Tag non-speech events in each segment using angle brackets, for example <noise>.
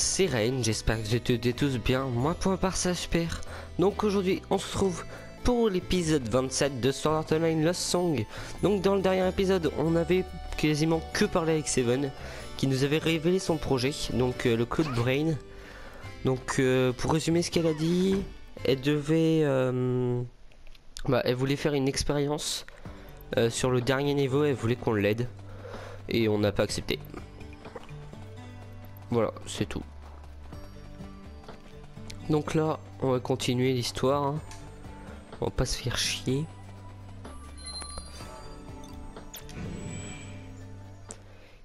c'est j'espère que vous êtes tous bien, moi pour ma part ça super. Donc aujourd'hui on se retrouve pour l'épisode 27 de Sword Art Online Lost Song. Donc dans le dernier épisode on avait quasiment que parlé avec Seven qui nous avait révélé son projet, donc euh, le Cloud Brain. Donc euh, pour résumer ce qu'elle a dit, elle devait... euh, bah, elle voulait faire une expérience euh, sur le dernier niveau, elle voulait qu'on l'aide. Et on n'a pas accepté. Voilà, c'est tout. Donc là, on va continuer l'histoire. hein. On va pas se faire chier.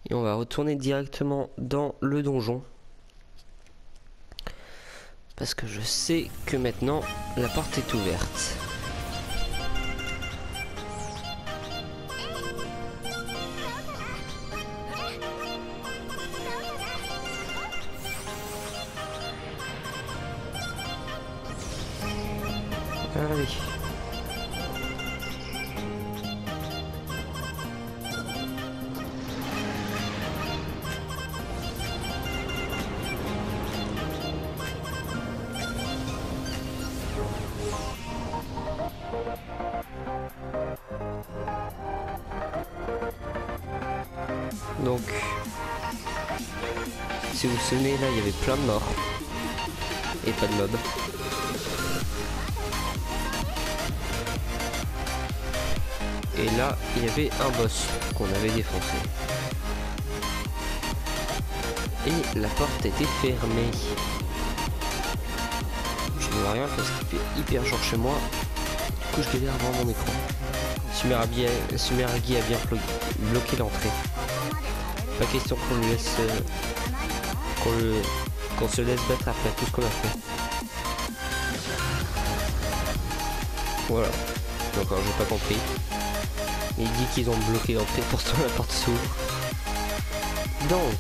Et on va retourner directement dans le donjon. Parce que je sais que maintenant, la porte est ouverte. Il y avait un boss qu'on avait défoncé. Et la porte était fermée. Je ne vois rien parce qu'il fait hyper jour chez moi. Du coup, je galère mon écran. Sumeragi a, Sumeragi a bien bloqué l'entrée. Pas question qu'on lui laisse... euh, qu'on le- qu'on se laisse battre après tout ce qu'on a fait. Voilà. Encore, j'ai pas compris. Il dit qu'ils ont bloqué l'entrée, pourtant la <laughs> porte s'ouvre. Donc,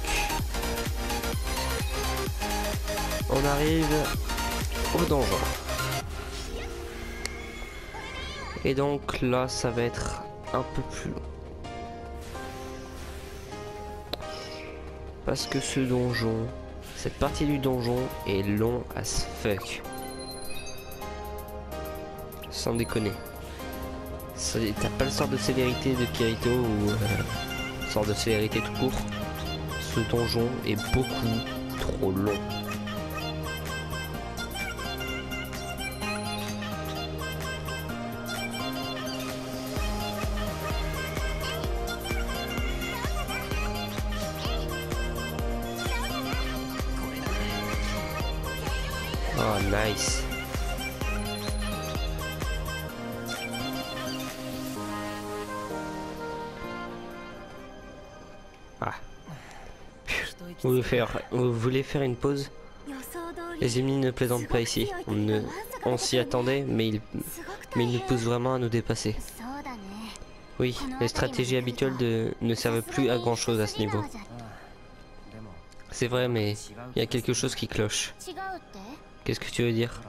on arrive au donjon. Et donc là, ça va être un peu plus long. Parce que ce donjon, cette partie du donjon est long as fuck. Sans déconner. T'as pas le sort de célérité de Kirito ou euh, sort de célérité tout court. Ce donjon est beaucoup trop long. Vous voulez faire une pause Les ennemis ne plaisantent pas ici. On, s'y attendait, mais ils, nous poussent vraiment à nous dépasser. Oui, les stratégies habituelles ne servent plus à grand chose à ce niveau. C'est vrai, mais il y a quelque chose qui cloche. Qu'est-ce que tu veux dire?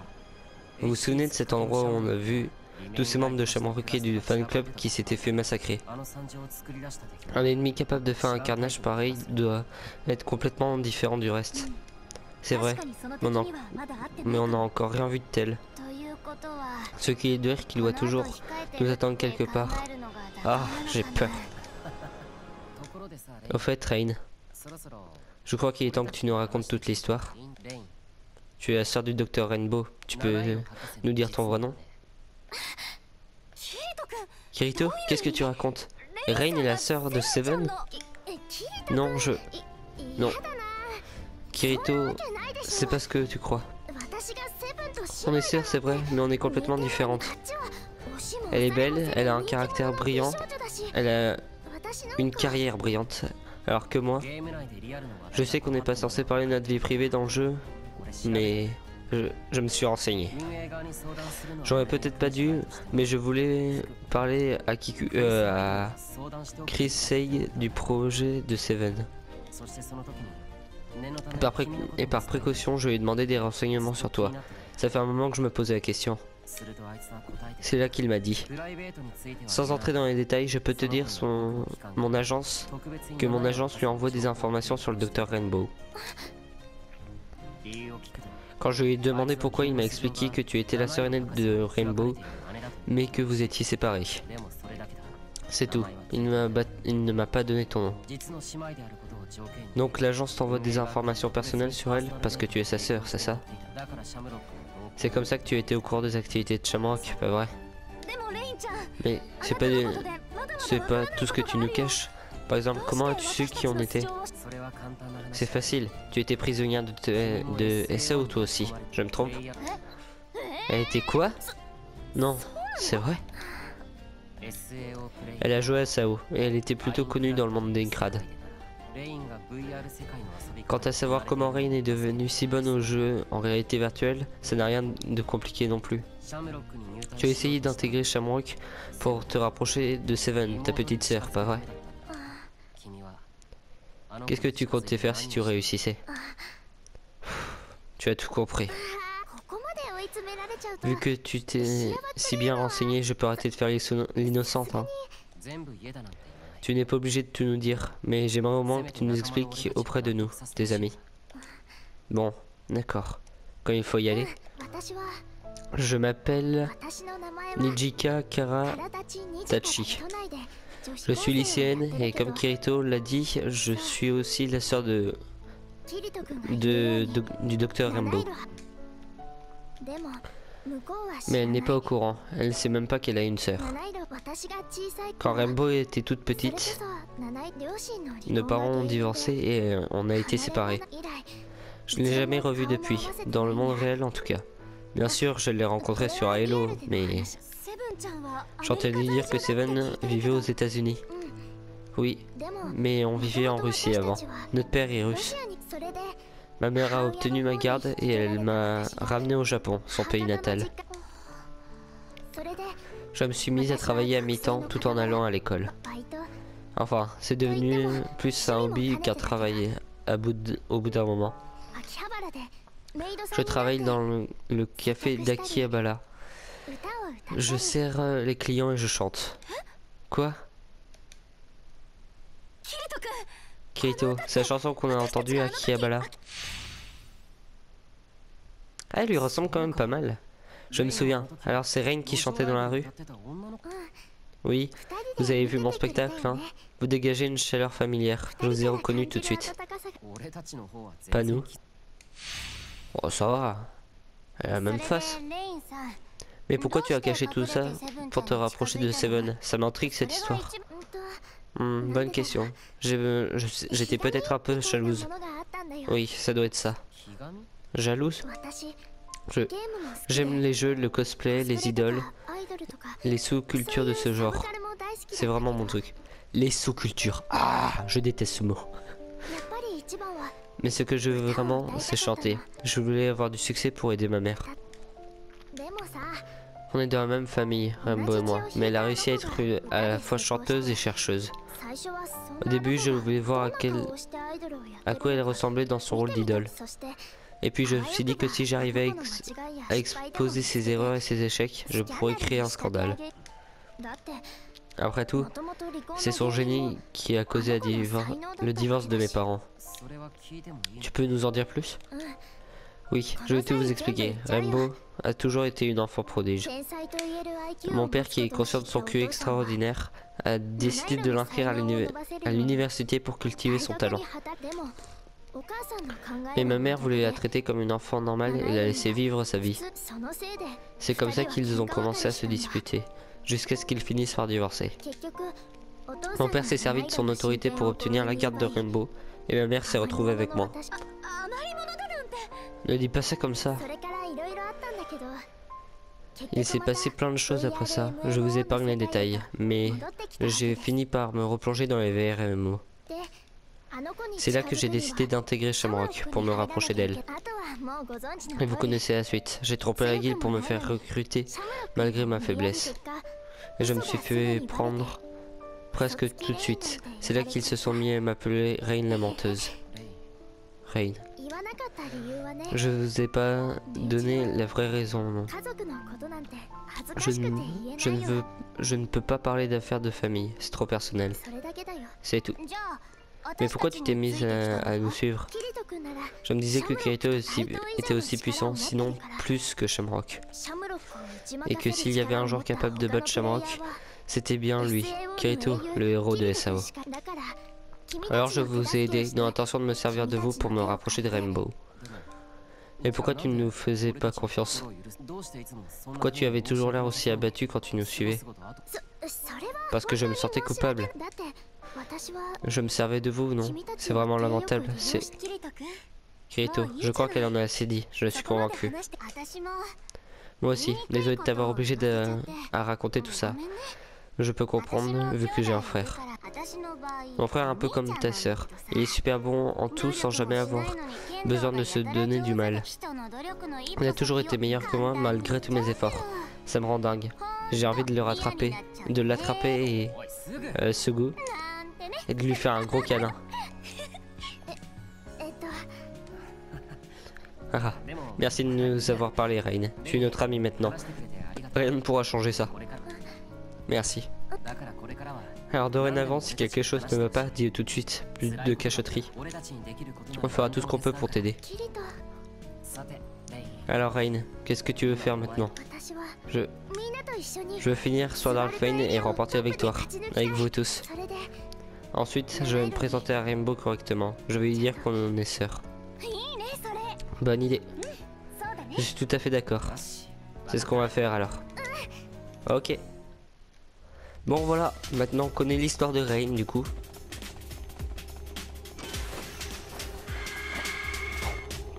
Vous vous souvenez de cet endroit où on a vu tous ces membres de Chaman Roquet du fan club qui s'étaient fait massacrer Un ennemi capable de faire un carnage pareil doit être complètement différent du reste. C'est vrai, mais on n'a encore rien vu de tel. Ce qui est dire qu'il doit toujours nous attendre quelque part. Ah, j'ai peur. Au fait, Rain, je crois qu'il est temps que tu nous racontes toute l'histoire. Tu es la sœur du docteur Rainbow. Tu peux nous dire ton vrai nom? Kirito, qu'est-ce que tu racontes? Rain est la sœur de Seven? Non, je... Non. Kirito, c'est pas ce que tu crois. On est sœurs, c'est vrai, mais on est complètement différentes. Elle est belle, elle a un caractère brillant, elle a une carrière brillante. Alors que moi, je sais qu'on n'est pas censé parler de notre vie privée dans le jeu, mais je, me suis renseigné. J'aurais peut-être pas dû, mais je voulais parler à, Kiku, euh, Chris Sey du projet de Seven. Et par précaution, je lui ai demandé des renseignements sur toi. Ça fait un moment que je me posais la question. C'est là qu'il m'a dit. Sans entrer dans les détails, je peux te dire mon agence, que mon agence lui envoie des informations sur le docteur Rainbow. Quand je lui ai demandé pourquoi, il m'a expliqué que tu étais la sœur aînée de Rainbow, mais que vous étiez séparés. C'est tout. Il, il ne m'a pas donné ton nom. Donc l'agence t'envoie des informations personnelles sur elle parce que tu es sa sœur, c'est ça? C'est comme ça que tu étais au courant des activités de Shamrock, pas vrai? Mais c'est pas c'est pas tout ce que tu nous caches. Par exemple, comment as-tu su qui on était? C'est facile. Tu étais prisonnière de, SAO toi aussi? Je me trompe Elle était quoi? Non, c'est vrai. Elle a joué à SAO et elle était plutôt connue dans le monde des. Quant à savoir comment Rain est devenue si bonne au jeu en réalité virtuelle, ça n'a rien de compliqué non plus. Tu as essayé d'intégrer Shamrock pour te rapprocher de Seven, ta petite sœur, pas vrai? Qu'est-ce que tu comptais faire si tu réussissais Tu as tout compris. Vu que tu t'es si bien renseigné, je peux arrêter de faire l'innocente. Hein. Tu n'es pas obligé de tout nous dire, mais j'aimerais au moins que tu nous expliques auprès de nous, tes amis. Bon, d'accord. Quand il faut y aller. Je m'appelle Nijika Kara Tachi. Je suis lycéenne et comme Kirito l'a dit, je suis aussi la sœur de, du docteur Rambo. Mais elle n'est pas au courant, elle ne sait même pas qu'elle a une sœur. Quand Rambo était toute petite, nos parents ont divorcé et euh, on a été séparés. Je ne l'ai jamais revue depuis, dans le monde réel en tout cas. Bien sûr, je l'ai rencontrée sur Halo, mais J'entendais dire que Seven vivait aux États-Unis? Oui, mais on vivait en Russie avant. Notre père est russe. Ma mère a obtenu ma garde et elle m'a ramené au Japon, son pays natal. Je me suis mise à travailler à mi-temps tout en allant à l'école. Enfin, c'est devenu plus un hobby qu'un travail au bout d'un moment. Je travaille dans le, le café d'Akihabara. Je serre euh, les clients et je chante. Quoi? Kirito, c'est la chanson qu'on a entendue à Kiabala. Ah, elle lui ressemble quand même pas mal. Je me souviens. Alors c'est Rain qui chantait dans la rue Oui, vous avez vu mon spectacle, hein Vous dégagez une chaleur familière. Je vous ai reconnu tout de suite. Pas nous. Oh, ça va. Elle a la même face. Mais pourquoi tu as caché tout ça pour te rapprocher de Seven? Ça m'intrigue cette histoire. Hmm, bonne question. J'étais peut-être un peu jalouse. Oui, ça doit être ça. Jalouse? J'aime les jeux, le cosplay, les idoles, les sous-cultures de ce genre. C'est vraiment mon truc. Les sous-cultures. Ah, je déteste ce mot. Mais ce que je veux vraiment, c'est chanter. Je voulais avoir du succès pour aider ma mère. On est dans la même famille, Rainbow et moi, mais elle a réussi à être à la fois chanteuse et chercheuse. Au début, je voulais voir à, quoi elle ressemblait dans son rôle d'idole. Et puis je me suis dit que si j'arrivais à, ex- à exposer ses erreurs et ses échecs, je pourrais créer un scandale. Après tout, c'est son génie qui a causé le divorce de mes parents. Tu peux nous en dire plus? Oui, je vais tout vous expliquer. Rainbow a toujours été une enfant prodige. Mon père, qui est conscient de son QI extraordinaire, a décidé de l'inscrire à l'uni- à l'université pour cultiver son talent. Et ma mère voulait la traiter comme une enfant normale et la laisser vivre sa vie. C'est comme ça qu'ils ont commencé à se disputer, jusqu'à ce qu'ils finissent par divorcer. Mon père s'est servi de son autorité pour obtenir la garde de Rainbow, et ma mère s'est retrouvée avec moi. Ne dis pas ça comme ça. Il s'est passé plein de choses après ça, je vous épargne les détails, mais j'ai fini par me replonger dans les VRMO. C'est là que j'ai décidé d'intégrer Shamrock pour me rapprocher d'elle. Et vous connaissez la suite. J'ai trompé la guilde pour me faire recruter malgré ma faiblesse. Et je me suis fait prendre presque tout de suite. C'est là qu'ils se sont mis à m'appeler Rain la menteuse. Rain. Je vous ai pas donné la vraie raison, non. Je ne, je ne veux, je ne peux pas parler d'affaires de famille, c'est trop personnel. C'est tout. Mais pourquoi tu t'es mise à, à nous suivre? Je me disais que Kirito aussi, était aussi puissant, sinon plus que Shamrock. Et que s'il y avait un joueur capable de battre Shamrock, c'était bien lui, Kirito, le héros de SAO. Alors je vous ai aidé, dans l'intention de me servir de vous pour me rapprocher de Rainbow. Et pourquoi tu ne nous faisais pas confiance? Pourquoi tu avais toujours l'air aussi abattu quand tu nous suivais? Parce que je me sentais coupable. Je me servais de vous, non? C'est vraiment lamentable. C'est... Kirito, je crois qu'elle en a assez dit. Je suis convaincu. Moi aussi, désolé de t'avoir obligé à raconter tout ça. Je peux comprendre, vu que j'ai un frère. Mon frère est un peu comme ta sœur. Il est super bon en tout sans jamais avoir besoin de se donner du mal. Il a toujours été meilleur que moi malgré tous mes efforts. Ça me rend dingue. J'ai envie de le rattraper, de l'attraper et... Euh. Et de lui faire un gros câlin. Ah, merci de nous avoir parlé, Rain. Tu es notre ami maintenant. Rien ne pourra changer ça. Merci. Alors dorénavant, si quelque chose ne va pas, dis tout de suite. Plus de cachotterie. On fera tout ce qu'on peut pour t'aider. Alors Rain, qu'est-ce que tu veux faire maintenant Je... Je veux finir Art Fane et remporter la victoire. Avec vous tous. Ensuite, je vais me présenter à Rainbow correctement. Je vais lui dire qu'on est sœurs. Bonne idée. Je suis tout à fait d'accord. C'est ce qu'on va faire alors. Ok. Bon voilà, maintenant on connaît l'histoire de Rain du coup.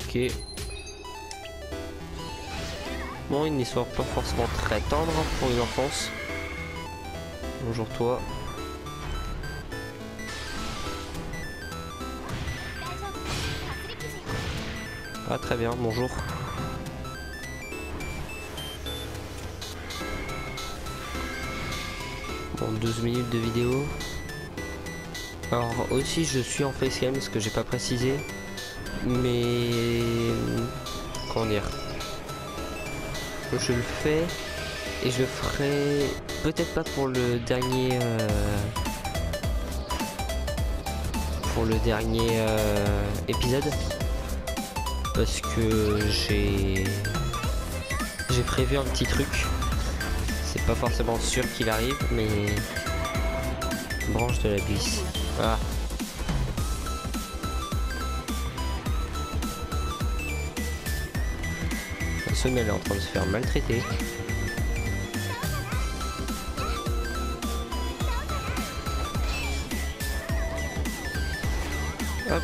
Ok. Bon, une histoire pas forcément très tendre pour une enfance. Bonjour toi. Ah très bien, bonjour. Bon, 12 minutes de vidéo. Alors aussi je suis en facecam, ce que j'ai pas précisé. Mais... Comment dire Je le fais et je le ferai peut-être pas pour le dernier... euh, Pour le dernier euh, épisode. Parce que j'ai... J'ai prévu un petit truc. Pas forcément sûr qu'il arrive, mais... Branche de la glisse. Ah. La est en train de se faire maltraiter. Hop.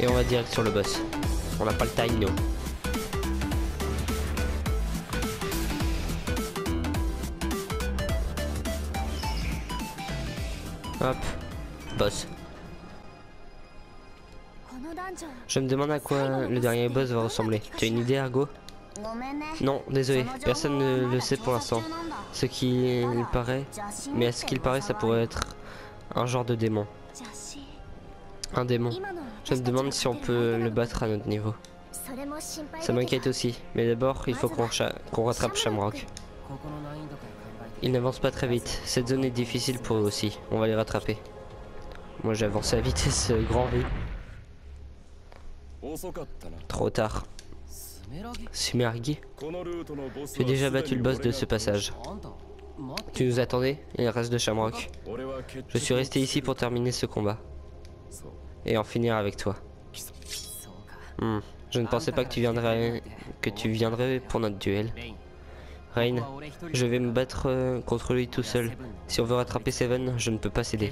Et on va direct sur le boss. On n'a pas le time, nous. Hop. Boss. Je me demande à quoi le dernier boss va ressembler. Tu as une idée, Argo? Non, désolé. Personne ne le sait pour l'instant. Ce qui paraît... Mais à ce qu'il paraît, ça pourrait être un genre de démon. Un démon. Je me demande si on peut le battre à notre niveau. Ça m'inquiète aussi. Mais d'abord, il faut qu'on rattrape Shamrock. Il n'avance pas très vite. Cette zone est difficile pour eux aussi. On va les rattraper. Moi j'ai avancé à vitesse euh, grand V. Trop tard. Sumergi, J'ai déjà battu le boss de ce passage. tu nous attendais? Il reste de Shamrock. Je suis resté ici pour terminer ce combat. Et en finir avec toi. Hmm, Je ne pensais pas que tu viendrais que tu viendrais pour notre duel. Rain, je vais me battre euh, contre lui tout seul. Si on veut rattraper Seven, je ne peux pas céder.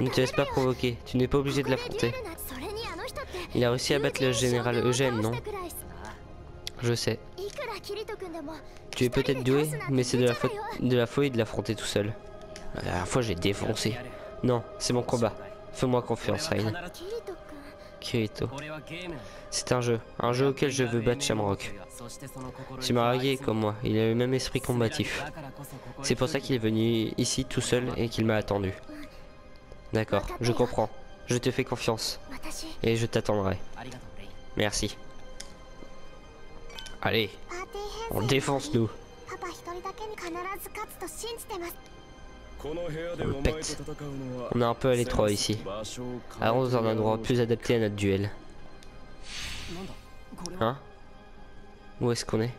Ne te laisse pas provoquer, tu n'es pas obligé de l'affronter. Il a réussi à battre le général Eugène, non? Je sais. Tu es peut-être doué, mais c'est de la faute de la folie de l'affronter tout seul. La fois, j'ai défoncé. Non, c'est mon combat. Fais-moi confiance, Rain. C'est un jeu, un jeu auquel je veux battre Shamrock. Sumaragi est comme moi, il a le même esprit combatif. C'est pour ça qu'il est venu ici tout seul et qu'il m'a attendu. D'accord, je comprends. Je te fais confiance. Et je t'attendrai. Merci. Allez, on défonce nous. On le est un peu à l'étroit ici. Allons dans un endroit plus adapté à notre duel. Hein? Où est-ce qu'on est,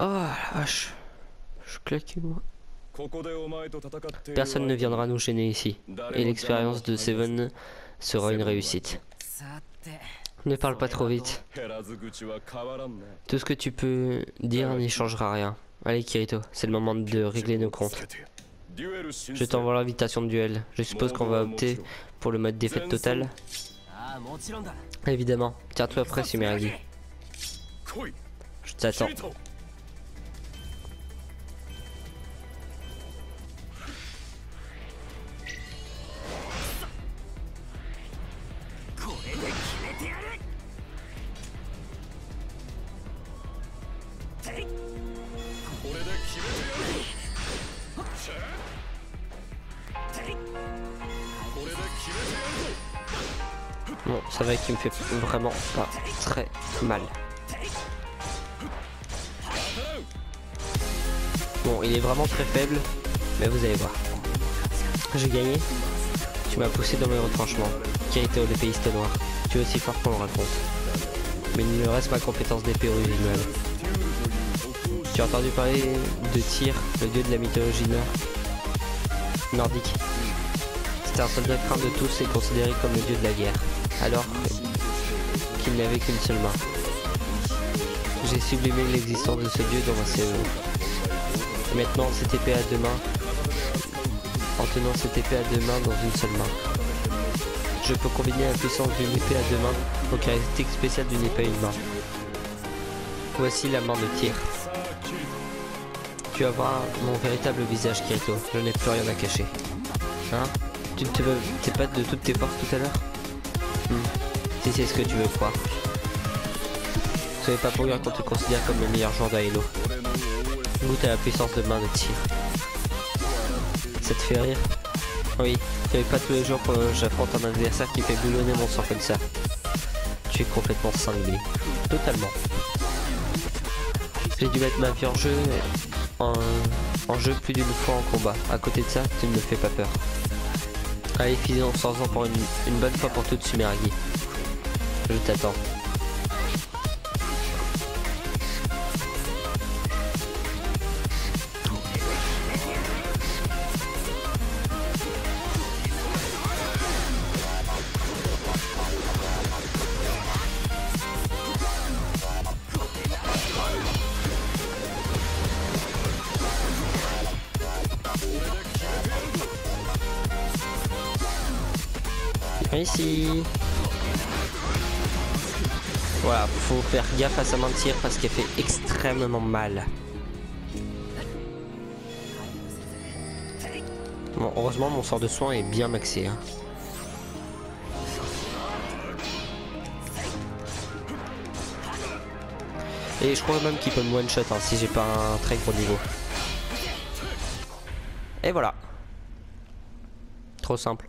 Oh la vache. Je claque moi. Personne ne viendra nous gêner ici. Et l'expérience de Seven sera une réussite. Ne parle pas trop vite. Tout ce que tu peux dire n'y changera rien. Allez Kirito, c'est le moment de régler nos comptes. Je t'envoie l'invitation de duel. Je suppose qu'on va opter pour le mode défaite totale. Évidemment. Tiens-toi prêt, Sumeragi. Je t'attends. Qui me fait vraiment pas très mal. Bon, il est vraiment très faible, mais vous allez voir. J'ai gagné. Tu m'as poussé dans le retranchement. Qui a été au dépaysiste noir Tu es aussi fort qu'on le raconte. Mais il me reste ma compétence d'épée originale. Tu as entendu parler de Tyr, le dieu de la mythologie nordique C'était un soldat craint de tous et considéré comme le dieu de la guerre alors qu'il n'avait qu'une seule main. J'ai sublimé l'existence de ce dieu dans ma cerveau. Maintenant, cette épée à deux mains, en tenant cette épée à deux mains dans une seule main. Je peux combiner la puissance d'une épée à deux mains aux caractéristiques spéciales d'une épée à une main. Voici la main de tir. Tu vas voir mon véritable visage, Kirito. Je n'ai plus rien à cacher. Hein? Tu ne t'es pas de toutes tes forces tout à l'heure? C'est ce que tu veux croire. Ce n'est pas pour rien qu'on te considère comme le meilleur joueur d'Aelo. Goûte à la puissance de main de tir. Ça te fait rire? Oui, ce n'est pas tous les jours que j'affronte un adversaire qui fait boulonner mon sang comme ça. Tu es complètement cinglé. Totalement. J'ai dû mettre ma vie en jeu, en, jeu plus d'une fois en combat. À côté de ça, tu ne me fais pas peur. Allez, on s'en pour une, une bonne fois pour toutes, Sumeragi. Je t'attends. Faire gaffe à sa main de tir parce qu'elle fait extrêmement mal. Bon, heureusement, mon sort de soin est bien maxé. Hein. Et je crois même qu'il peut me one shot hein, si j'ai pas un très gros niveau. Et voilà. Trop simple.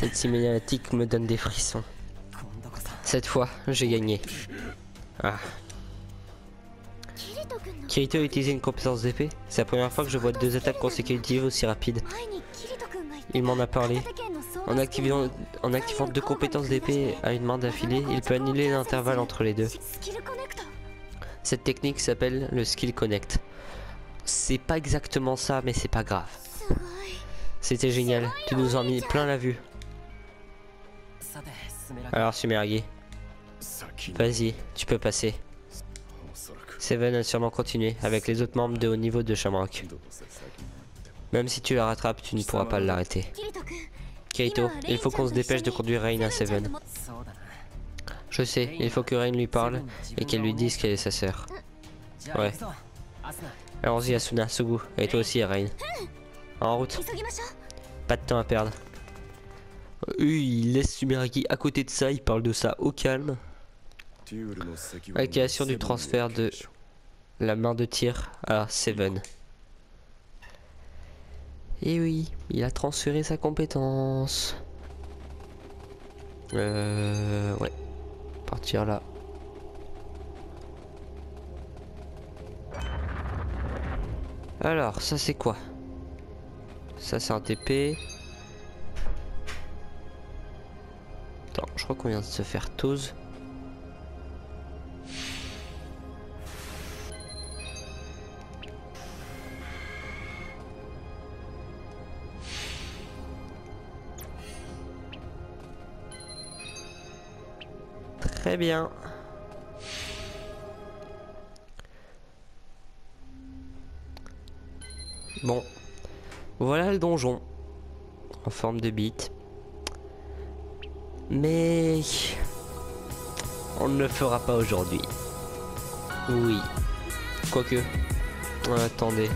Cette cinématique me donne des frissons. Cette fois, j'ai gagné. Ah. Kirito a utilisé une compétence d'épée. C'est la première fois que je vois deux attaques consécutives aussi rapides. Il m'en a parlé. En activant, deux compétences d'épée à une main d'affilée, il peut annuler l'intervalle entre les deux. Cette technique s'appelle le skill connect. C'est pas exactement ça, mais c'est pas grave. C'était génial. Tu nous en mis plein la vue. Alors, Sumeragi, vas-y, tu peux passer. Seven a sûrement continué avec les autres membres de haut niveau de Shamrock. Même si tu la rattrapes, tu ne pourras pas l'arrêter. Kaito, il faut qu'on se dépêche de conduire Rain à Seven. Je sais, il faut que Rain lui parle et qu'elle lui dise qu'elle est sa sœur. Ouais. Allons-y Asuna, Sugu, et toi aussi Rain. En route. Pas de temps à perdre. Eux, ils laissent Sumeragi à côté de ça, ils parlent de ça au calme. Activation du transfert de la main de tir à Seven. Et oui, il a transféré sa compétence. Euh, ouais. Partir là. Alors, ça c'est quoi? Ça c'est un TP. Attends, je crois qu'on vient de se faire tous. Très bien. Bon. Voilà le donjon. En forme de bite. Mais... On ne le fera pas aujourd'hui. Oui. Quoique. attendez.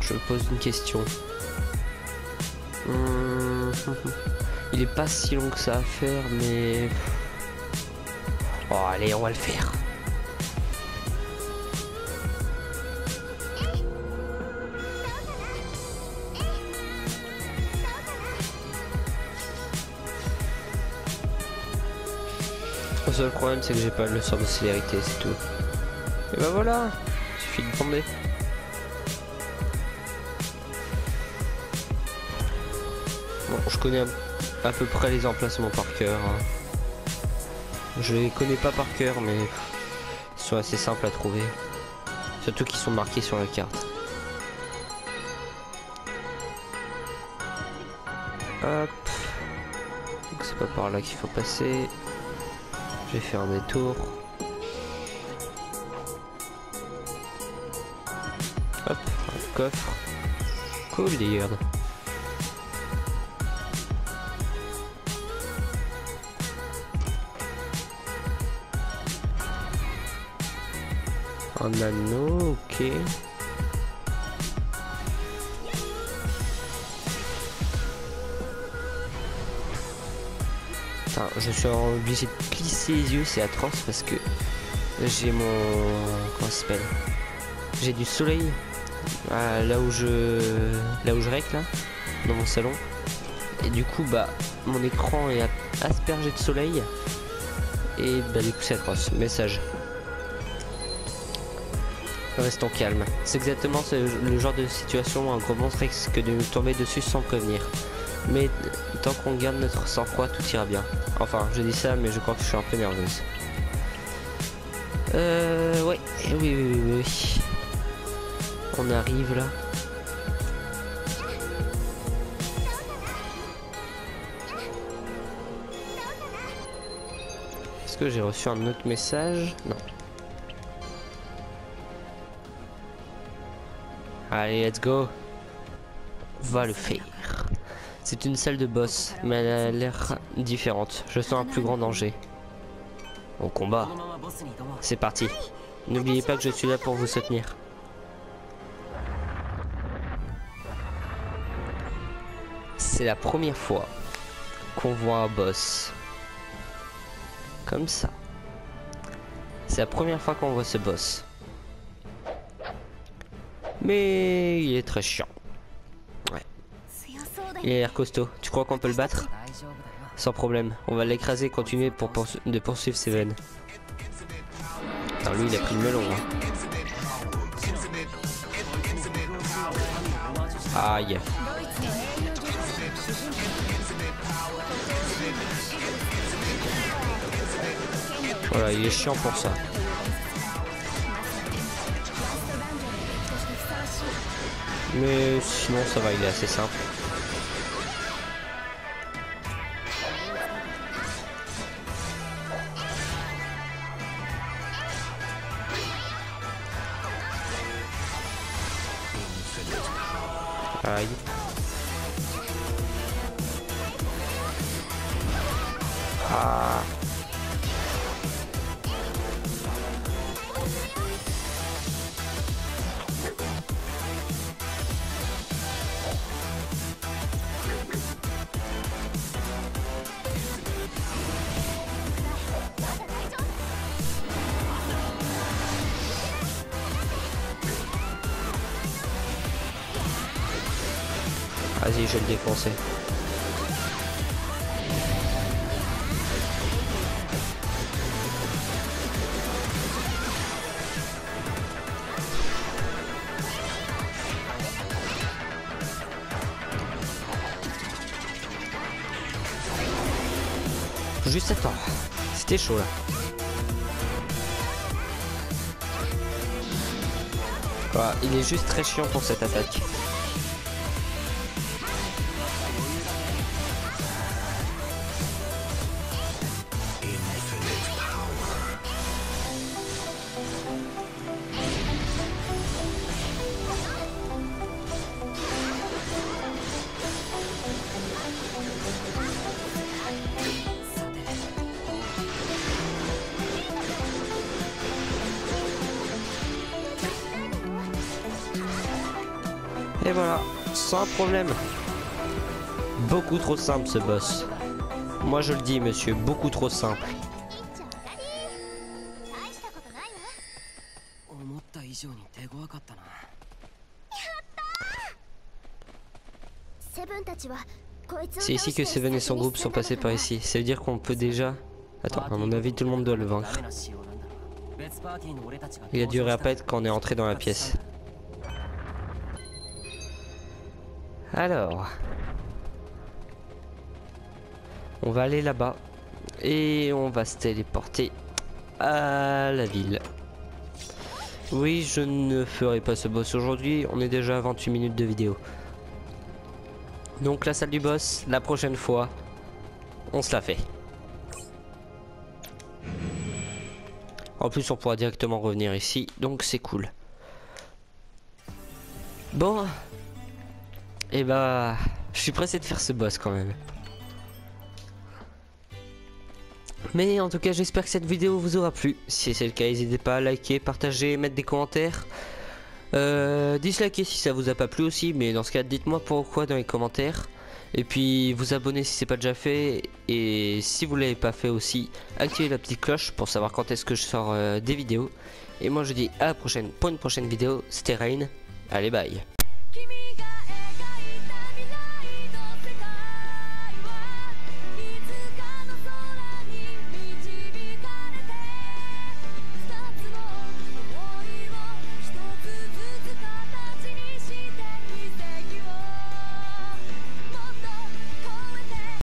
Je me pose une question. <laughs> Hum, Il est pas si long que ça à faire, mais... Oh, allez, on va le faire. Seul problème, c'est que j'ai pas le sort de célérité, c'est tout. Et bah voilà, il suffit de tomber. Bon, je connais à peu près les emplacements par cœur. hein. Je les connais pas par cœur, mais ils sont assez simples à trouver. Surtout qu'ils sont marqués sur la carte. Hop. C'est pas par là qu'il faut passer. Je vais faire un détour. Hop, un coffre. Cool d'ailleurs. Un anneau, ok. Putain, je suis obligé de plisser les yeux, c'est atroce parce que j'ai mon... Comment s'appelle? J'ai du soleil là où je... Là où je règle là, dans mon salon. Et du coup, bah, mon écran est aspergé de soleil. Et bah, du coup, c'est atroce. Message. Restons calmes. C'est exactement le genre de situation un gros monstre risque de nous tomber dessus sans prévenir. Mais tant qu'on garde notre sang-froid, tout ira bien. Enfin, je dis ça, mais je crois que je suis un peu nerveuse. Euh, ouais, oui, oui, oui, oui, oui. On arrive là. Est-ce que j'ai reçu un autre message? Non. Allez, let's go. Va le faire. C'est une salle de boss, mais elle a l'air différente. Je sens un plus grand danger. Au combat. C'est parti. N'oubliez pas que je suis là pour vous soutenir. C'est la première fois qu'on voit un boss comme ça. C'est la première fois qu'on voit ce boss. Mais il est très chiant. Il a l'air costaud. Tu crois qu'on peut le battre Sans problème. On va l'écraser et continuer pour de poursuivre ses veines. Lui, il a pris le melon. Hein. Aïe. Voilà, il est chiant pour ça. Mais sinon ça va, il est assez simple. Aïe. Ah. Juste attends. C'était chaud là. Il est juste très chiant pour cette attaque. Et voilà, sans problème. Beaucoup trop simple ce boss. Moi je le dis monsieur, beaucoup trop simple. C'est ici que Seven et son groupe sont passés par ici. Ça veut dire qu'on peut déjà... Attends, à mon avis tout le monde doit le vaincre. Il a dû réapparaître quand on est entré dans la pièce. Alors, on va aller là-bas et on va se téléporter à la ville. Oui, je ne ferai pas ce boss aujourd'hui, on est déjà à 28 minutes de vidéo. Donc la salle du boss, la prochaine fois, on se la fait. En plus, on pourra directement revenir ici, donc c'est cool. Bon, et eh bah, je suis pressé de faire ce boss quand même. Mais en tout cas, j'espère que cette vidéo vous aura plu. Si c'est le cas, n'hésitez pas à liker, partager, mettre des commentaires. Euh, disliker si ça vous a pas plu aussi, mais dans ce cas, dites-moi pourquoi dans les commentaires. Et puis vous abonner si c'est pas déjà fait. Et si vous l'avez pas fait aussi, activez la petite cloche pour savoir quand est-ce que je sors euh, des vidéos. Et moi je dis à la prochaine pour une prochaine vidéo. C'était Rain. Allez bye.